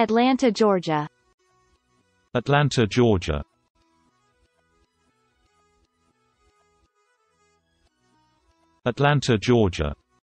Atlanta, Georgia. Atlanta, Georgia. Atlanta, Georgia.